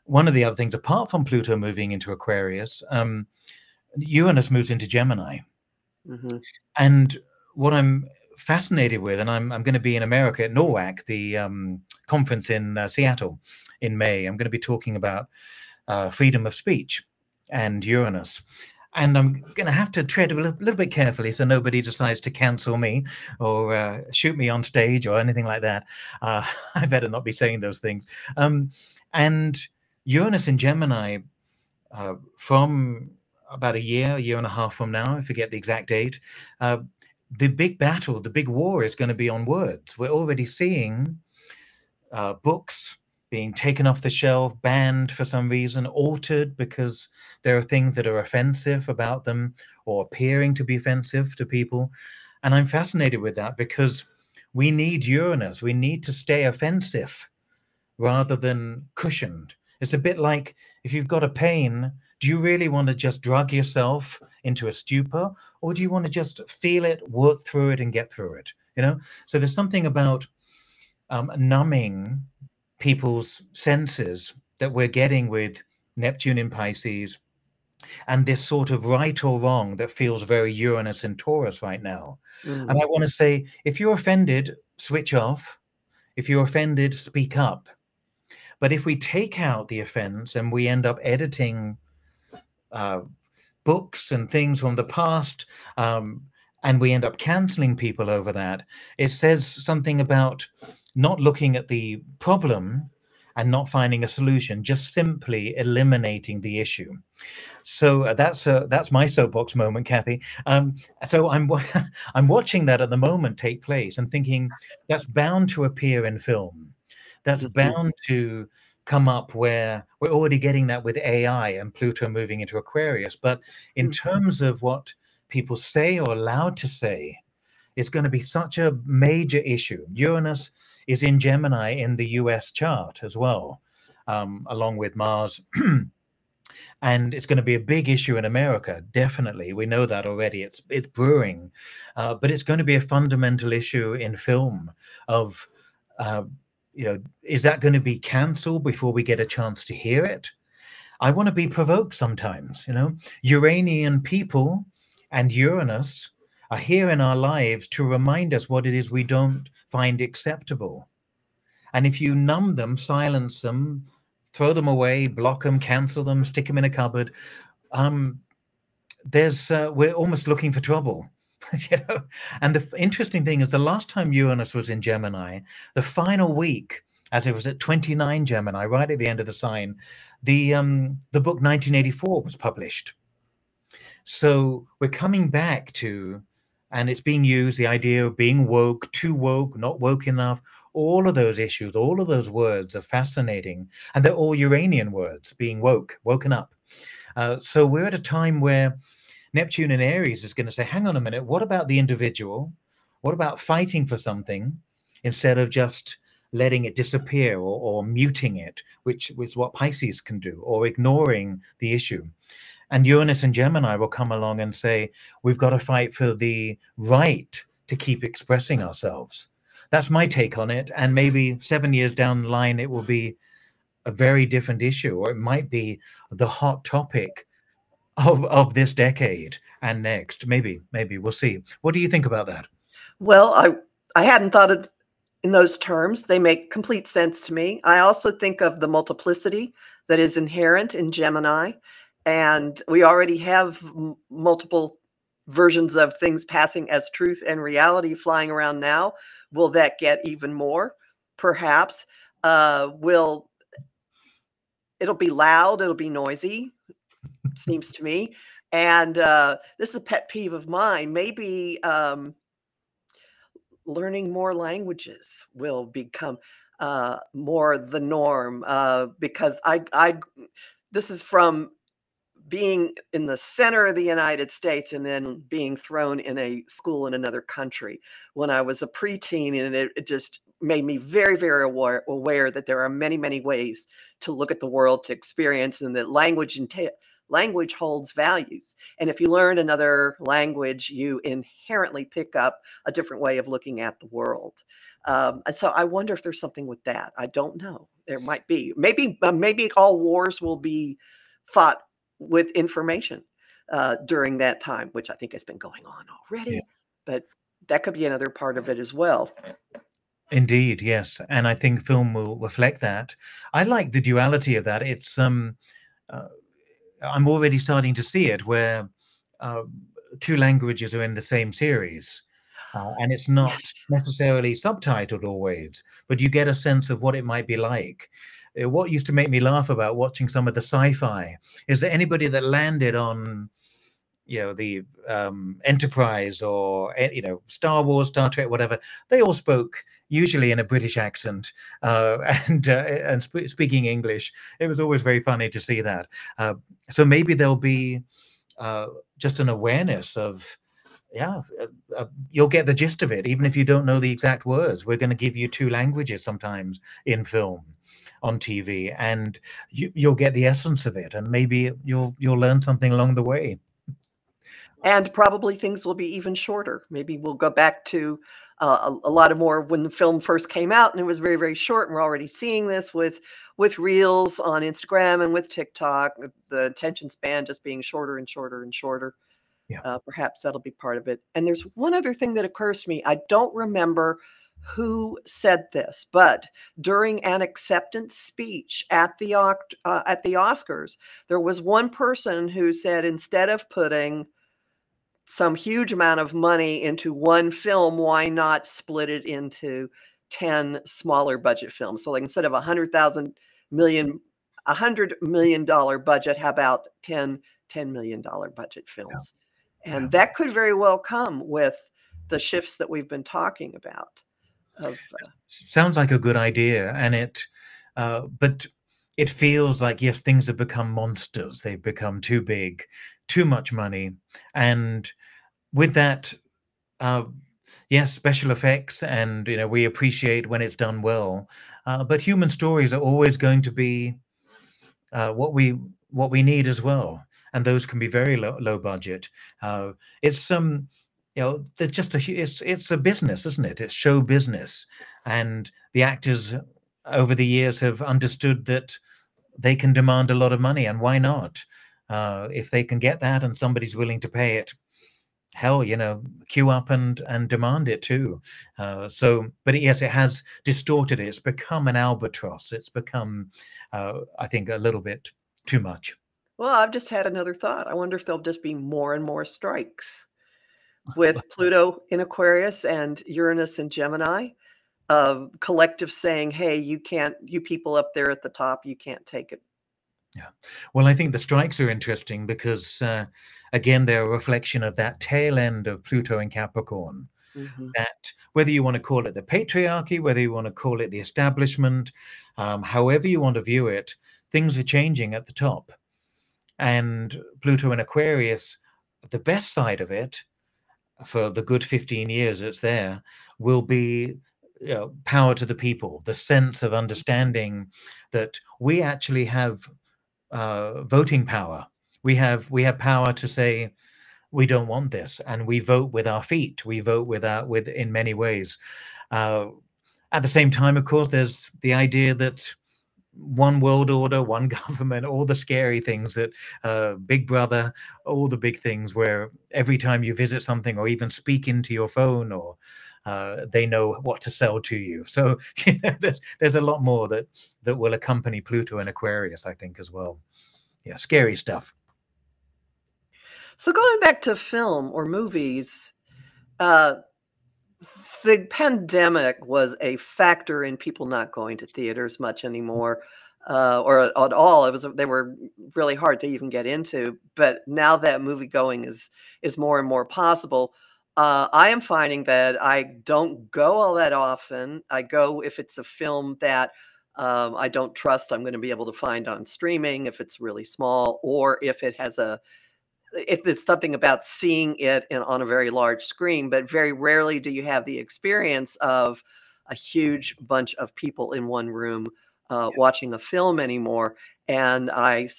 one of the other things, apart from Pluto moving into Aquarius, um, Uranus moves into Gemini. Mm-hmm. And what I'm fascinated with, and I'm, I'm going to be in America at NORWAC, the um, conference in uh, Seattle in May. I'm going to be talking about uh, freedom of speech and Uranus. And I'm going to have to tread a little, bit carefully so nobody decides to cancel me or uh, shoot me on stage or anything like that. Uh, [laughs] I better not be saying those things. Um, and Uranus in Gemini, uh, from about a year, a year and a half from now, I forget the exact date, uh, the big battle, the big war is going to be on words. We're already seeing uh, books being taken off the shelf, banned for some reason, altered because there are things that are offensive about them or appearing to be offensive to people. And I'm fascinated with that because we need Uranus. We need to stay offensive rather than cushioned. It's a bit like if you've got a pain, do you really want to just drug yourself into a stupor or do you want to just feel it work through it and get through it you know so there's something about um, numbing people's senses that we're getting with neptune in pisces and this sort of right or wrong that feels very uranus and taurus right now mm. and i want to say if you're offended switch off if you're offended speak up but if we take out the offense and we end up editing uh, books and things from the past, um, and we end up canceling people over that. It says something about not looking at the problem and not finding a solution, just simply eliminating the issue. So uh, that's uh, that's my soapbox moment, Kathy. Um, so I'm [laughs] I'm watching that at the moment take place and thinking that's bound to appear in film. That's mm-hmm. bound to come up where we're already getting that with AI and Pluto moving into Aquarius. But in mm-hmm. terms of what people say or allowed to say, it's going to be such a major issue. Uranus is in Gemini in the US chart as well, um, along with Mars. [clears throat] and it's going to be a big issue in America. Definitely, we know that already. It's it's brewing, uh, but it's going to be a fundamental issue in film of uh, you know, is that going to be cancelled before we get a chance to hear it? I want to be provoked sometimes, you know. Uranian people and Uranus are here in our lives to remind us what it is we don't find acceptable. And if you numb them, silence them, throw them away, block them, cancel them, stick them in a cupboard, um, there's uh, we're almost looking for trouble. [laughs] you know, and the interesting thing is the last time Uranus was in Gemini, the final week, as it was at 29 Gemini, right at the end of the sign, the um, the book 1984 was published. So we're coming back to, and it's being used the idea of being woke, too woke, not woke enough. All of those issues, all of those words are fascinating, and they're all Uranian words, being woke, woken up. Uh, so we're at a time where Neptune in Aries is going to say, hang on a minute, what about the individual? What about fighting for something instead of just letting it disappear or, or muting it, which is what Pisces can do, or ignoring the issue? And Uranus and Gemini will come along and say, we've got to fight for the right to keep expressing ourselves. That's my take on it. And maybe seven years down the line, it will be a very different issue, or it might be the hot topic of, of this decade and next. Maybe, maybe we'll see. What do you think about that? Well, I I hadn't thought of in those terms. They make complete sense to me. I also think of the multiplicity that is inherent in Gemini and we already have multiple versions of things passing as truth and reality flying around now. Will that get even more? Perhaps uh, will it'll be loud it'll be noisy seems to me. And uh, this is a pet peeve of mine. Maybe um, learning more languages will become uh, more the norm uh, because I, I this is from being in the center of the United States and then being thrown in a school in another country when I was a preteen, and it, it just made me very, very aware, aware, that there are many, many ways to look at the world, to experience, and that language and language holds values. And if you learn another language, you inherently pick up a different way of looking at the world. Um, and so I wonder if there's something with that. I don't know. There might be. Maybe, uh, maybe all wars will be fought with information uh, during that time, which I think has been going on already. Yes. But that could be another part of it as well. Indeed, yes, and I think film will reflect that. I like the duality of that. It's um, uh, I'm already starting to see it where uh, two languages are in the same series. Uh, and it's not yes. necessarily subtitled always, but you get a sense of what it might be like. Uh, what used to make me laugh about watching some of the sci-fi is that anybody that landed on you know the um, enterprise or eh, you know star wars star trek whatever they all spoke usually in a british accent uh, [laughs] and uh, and sp speaking english. It was always very funny to see that. Uh, so maybe there'll be uh, just an awareness of yeah uh, you'll get the gist of it even if you don't know the exact words. We're going to give you two languages sometimes in film on TV, and you, you'll get the essence of it, and maybe you'll you'll learn something along the way. And probably things will be even shorter. Maybe we'll go back to uh, a, a, lot of more when the film first came out, and it was very very short. And we're already seeing this with with reels on Instagram and with TikTok, the attention span just being shorter and shorter and shorter. Yeah. Uh, perhaps that'll be part of it. And there's one other thing that occurs to me. I don't remember who said this, but during an acceptance speech at the uh, at the Oscars, there was one person who said instead of putting some huge amount of money into one film, why not split it into 10 smaller budget films? So like instead of a hundred thousand million, a hundred million dollar budget, how about 10, $10 million budget films? Yeah. And yeah. that could very well come with the shifts that we've been talking about of uh, sounds like a good idea and it uh, but it feels like yes things have become monsters. They've become too big too much money. And with that uh, yes special effects and you know we appreciate when it's done well uh, but human stories are always going to be uh, what we what we need as well. And those can be very low, low budget. Uh, it's some um, you know, there's just a it's it's a business, isn't it? It's show business, and the actors over the years have understood that they can demand a lot of money, and why not? Uh, if they can get that, and somebody's willing to pay it, hell, you know, queue up and and demand it too. Uh, so, but yes, it has distorted it. It's become an albatross. It's become, uh, I think, a little bit too much. Well, I've just had another thought. I wonder if there'll just be more and more strikes with [laughs] Pluto in Aquarius and Uranus in Gemini. Uh, collective saying, "Hey, you can't. You people up there at the top, you can't take it." Yeah. Well, I think the strikes are interesting because, uh, again, they're a reflection of that tail end of Pluto in Capricorn. Mm-hmm. That whether you want to call it the patriarchy, whether you want to call it the establishment, um, however you want to view it, things are changing at the top. And Pluto in Aquarius, the best side of it, for the good 15 years it's there, will be you know, power to the people, the sense of understanding that we actually have uh, voting power. We have we have power to say we don't want this, and we vote with our feet. We vote with our with in many ways. Uh, at the same time, of course, there's the idea that one world order, [laughs] one government, all the scary things that uh, Big Brother, all the big things where every time you visit something or even speak into your phone or uh, they know what to sell to you. [laughs] So you know, there's, there's a lot more that that will accompany Pluto and Aquarius, I think, as well. Yeah, scary stuff. So going back to film or movies, uh, the pandemic was a factor in people not going to theaters much anymore. Uh, or at all. It was they were really hard to even get into. But now that movie going is is more and more possible. Uh, I am finding that I don't go all that often. I go if it's a film that um, I don't trust I'm going to be able to find on streaming if it's really small, or if it has a if it's something about seeing it in, on a very large screen. But very rarely do you have the experience of a huge bunch of people in one room uh, yeah. watching a film anymore. And I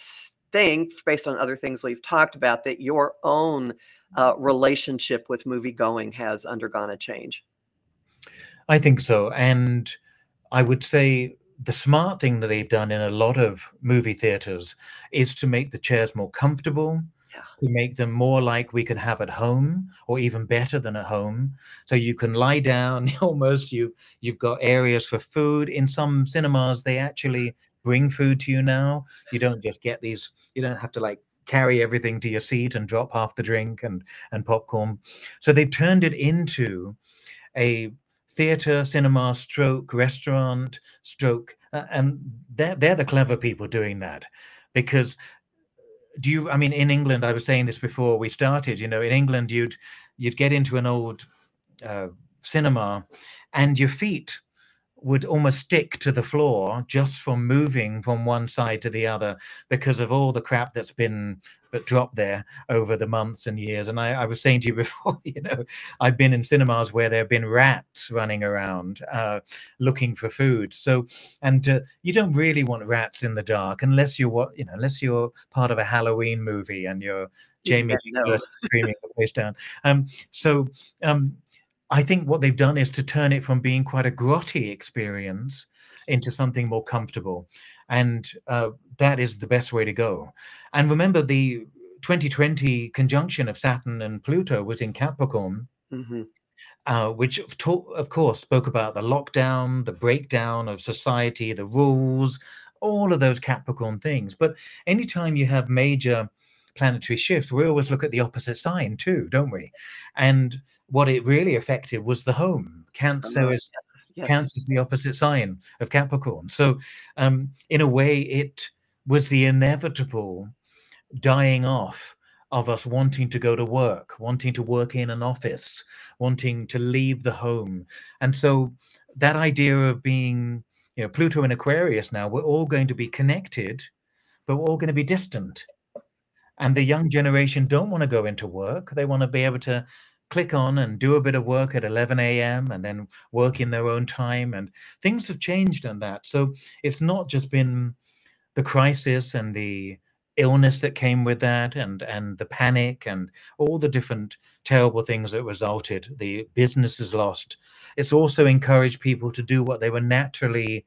think, based on other things we've talked about, that your own uh, relationship with movie going has undergone a change. I think so. And I would say the smart thing that they've done in a lot of movie theaters is to make the chairs more comfortable. To make them more like we could have at home or even better than at home. So you can lie down [laughs] almost you you've got areas for food. In some cinemas, they actually bring food to you now. You don't just get these, you don't have to like carry everything to your seat and drop half the drink and and popcorn. So they've turned it into a theater, cinema, stroke, restaurant, stroke, uh, and they're they're the clever people doing that, because do you? I mean, in England, I was saying this before we started. You know, in England, you'd you'd get into an old uh, cinema, and your feet would almost stick to the floor just from moving from one side to the other because of all the crap that's been but dropped there over the months and years. And I, I, was saying to you [laughs] before, you know, I've been in cinemas where there have been rats running around uh, looking for food. So, and uh, you don't really want rats in the dark unless you're what you know, unless you're part of a Halloween movie and you're Jamie yeah, no. screaming the place down. Um, so um, I think what they've done is to turn it from being quite a grotty experience into something more comfortable. And uh, that is the best way to go. And remember, the 2020 conjunction of Saturn and Pluto was in Capricorn. Mm-hmm. Uh, which of course spoke about the lockdown, the breakdown of society, the rules, all of those Capricorn things. But anytime you have major planetary shifts, we always look at the opposite sign too, don't we? And what it really affected was the home. Cancer is yes. Cancer is the opposite sign of Capricorn. So, um, in a way, it was the inevitable dying off of us wanting to go to work, wanting to work in an office, wanting to leave the home. And so that idea of being, you know, Pluto and Aquarius now, we're all going to be connected, but we're all going to be distant. And the young generation don't want to go into work. They want to be able to click on and do a bit of work at 11 a.m. and then work in their own time. And things have changed on that. So it's not just been the crisis and the illness that came with that and and the panic and all the different terrible things that resulted the businesses lost it's also encouraged people to do what they were naturally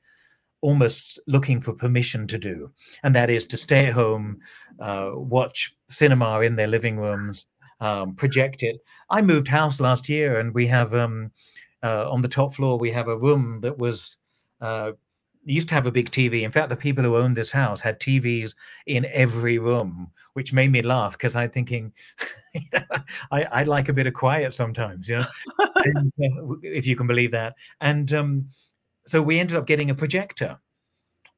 almost looking for permission to do, and that is to stay at home, uh, watch cinema in their living rooms, um, project it. I moved house last year, and we have um, uh, on the top floor we have a room that was uh, used to have a big TV. In fact, the people who owned this house had TVs in every room, which made me laugh because I'm thinking, [laughs] I, I like a bit of quiet sometimes, you know, [laughs] uh, if you can believe that. And um, so we ended up getting a projector.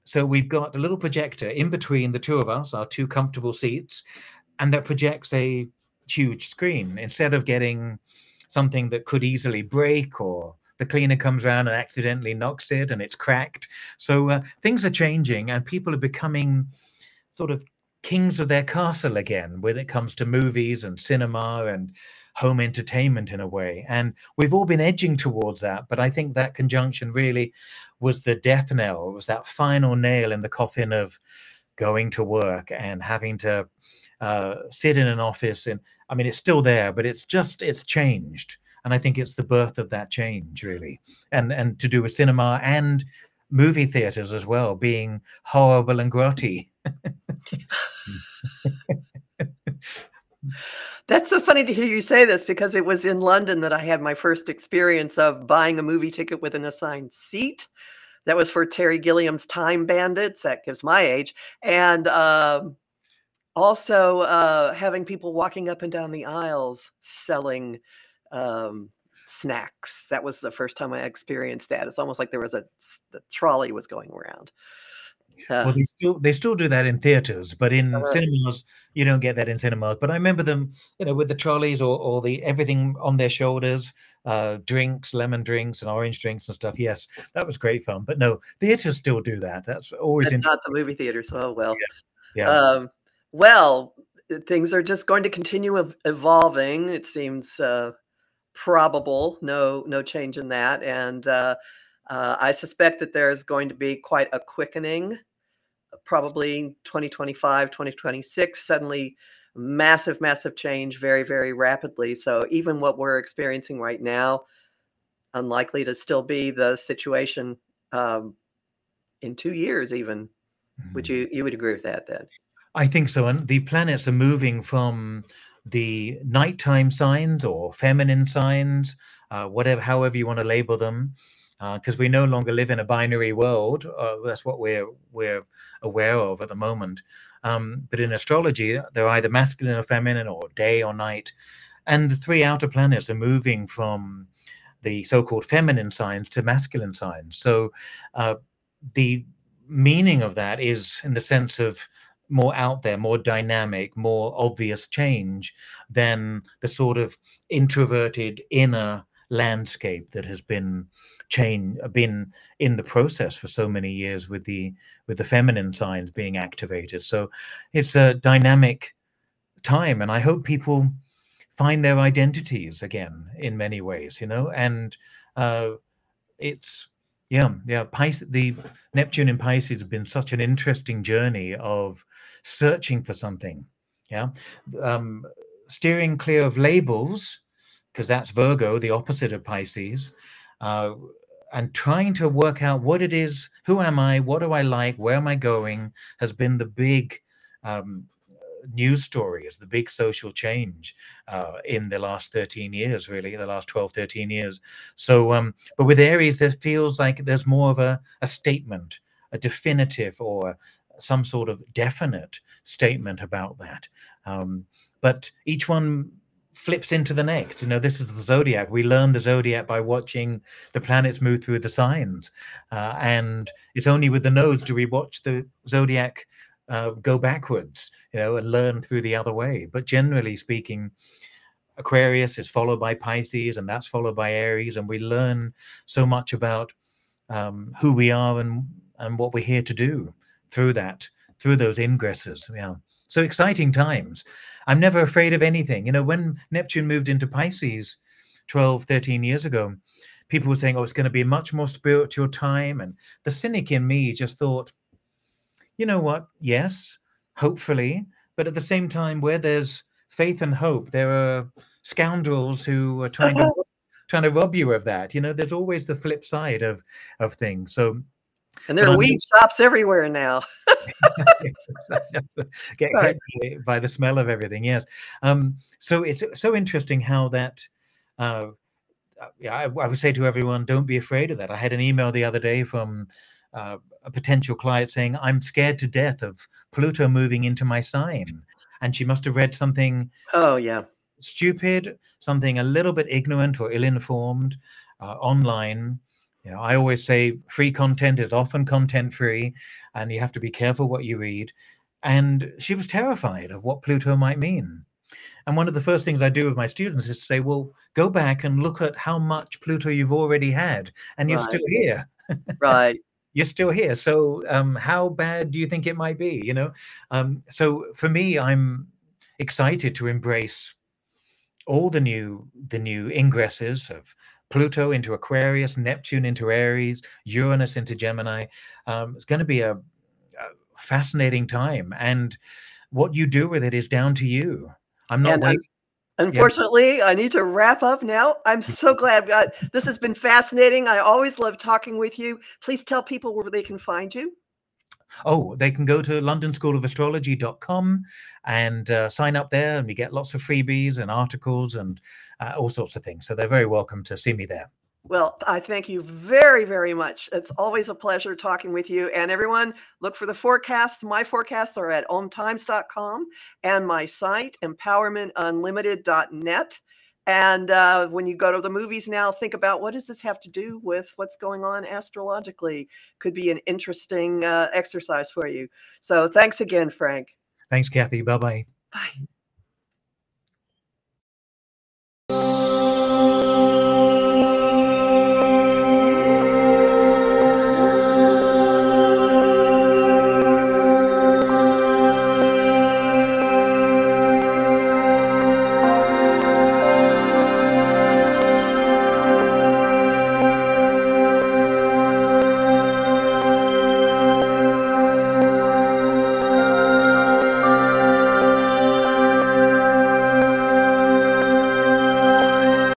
So we've got a little projector in between the two of us, our two comfortable seats, and that projects a huge screen instead of getting something that could easily break or the cleaner comes around and accidentally knocks it and it's cracked. So uh, things are changing and people are becoming sort of kings of their castle again when it comes to movies and cinema and home entertainment in a way. And we've all been edging towards that. But I think that conjunction really was the death knell, it was that final nail in the coffin of going to work and having to uh, sit in an office. And I mean, it's still there, but it's just, it's changed and I think it's the birth of that change, really, and and to do with cinema and movie theaters as well being horrible and grotty. [laughs] [laughs] That's so funny to hear you say this because it was in London that I had my first experience of buying a movie ticket with an assigned seat. That was for Terry Gilliam's Time Bandits. That gives my age. And um, also uh, having people walking up and down the aisles selling um, snacks. That was the first time I experienced that. It's almost like there was a the trolley was going around. Uh, well, they still they still do that in theaters, but in uh, cinemas you don't get that in cinemas. But I remember them, you know, with the trolleys or, or the everything on their shoulders, uh, drinks, lemon drinks, and orange drinks and stuff. Yes, that was great fun. But no, theaters still do that. That's always not the movie theaters. Oh well. Yeah. yeah. Um, well, things are just going to continue evolving. It seems uh, probable. No, no change in that. And uh, uh, I suspect that there's going to be quite a quickening, probably 2025, 2026. Suddenly, massive, massive change very, very rapidly. So even what we're experiencing right now, unlikely to still be the situation um, in two years, even. Mm-hmm. Would you you would agree with that then? I think so. And the planets are moving from the nighttime signs or feminine signs, uh, whatever, however you want to label them, because uh, we no longer live in a binary world. Uh, that's what we're we're aware of at the moment. Um, but in astrology, they're either masculine or feminine, or day or night, and the three outer planets are moving from the so-called feminine signs to masculine signs. So uh, the meaning of that is in the sense of more out there, more dynamic, more obvious change than the sort of introverted inner landscape that has been change been in the process for so many years with the with the feminine signs being activated so it's a dynamic time and i hope people find their identities again in many ways you know and uh it's yeah yeah Pisces, the neptune in pisces has been such an interesting journey of searching for something. Yeah. Um, steering clear of labels, because that's Virgo, the opposite of Pisces, uh, and trying to work out what it is, who am I, what do I like, where am I going, has been the big um, news story, is the big social change uh, in the last 13 years, really, the last 12, 13 years. So, um, but with Aries, it feels like there's more of a, a statement, a definitive or some sort of definite statement about that. Um, but each one flips into the next. You know, this is the zodiac. We learn the zodiac by watching the planets move through the signs, uh, and it's only with the nodes do we watch the zodiac uh, go backwards, you know, and learn through the other way. But generally speaking, Aquarius is followed by Pisces, and that's followed by Aries, and we learn so much about um, who we are and and what we're here to do through that, through those ingresses. Yeah. So exciting times. I'm never afraid of anything. You know, when Neptune moved into Pisces 12, 13 years ago, people were saying, oh, it's going to be a much more spiritual time. And the cynic in me just thought, you know what? Yes, hopefully. But at the same time, where there's faith and hope, there are scoundrels who are trying to uh-huh. trying to rob you of that. You know, there's always the flip side of of things. So and there are weed shops everywhere now. [laughs] Get hit by the smell of everything. Yes. Um, so it's so interesting how that. Uh, yeah, I, I, would say to everyone, don't be afraid of that. I had an email the other day from uh, a potential client saying, I'm scared to death of Pluto moving into my sign. And she must have read something. Oh, yeah. Stupid, something a little bit ignorant or ill informed uh, online. You know, I always say free content is often content free, and you have to be careful what you read. And she was terrified of what Pluto might mean. And one of the first things I do with my students is to say, well, go back and look at how much Pluto you've already had, and you're right. still here. right [laughs] you're still here. So um, how bad do you think it might be? You know, um, so for me, I'm excited to embrace all the new the new ingresses of Pluto into Aquarius, Neptune into Aries, Uranus into Gemini. Um, it's going to be a, a fascinating time, and what you do with it is down to you. I'm not waiting. Unfortunately. I need to wrap up now. I'm [laughs] so glad God, this has been fascinating. I always love talking with you. Please tell people where they can find you. Oh, they can go to londonschoolastrology.com and uh, sign up there, and we get lots of freebies and articles and uh, all sorts of things. So they're very welcome to see me there. Well, I thank you very, very much. It's always a pleasure talking with you. And everyone, look for the forecasts. My forecasts are at omtimes.com and my site, empowermentunlimited.net. And uh, when you go to the movies now, think about what does this have to do with what's going on astrologically? Could be an interesting uh, exercise for you. So thanks again, Frank. Thanks, Kathy. Bye-bye. Bye.